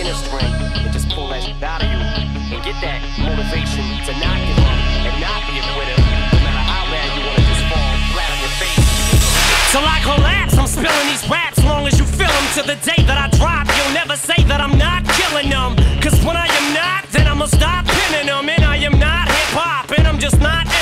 inner strength and just pull that shit out of you and get that motivation to not give up and not be a quitter. Till I collapse, I'm spilling these raps long as you feel them. To the day that I drop, you'll never say that I'm not killing them. Cause when I am not, then I'ma stop pinning them. And I am not hip hop, and I'm just not.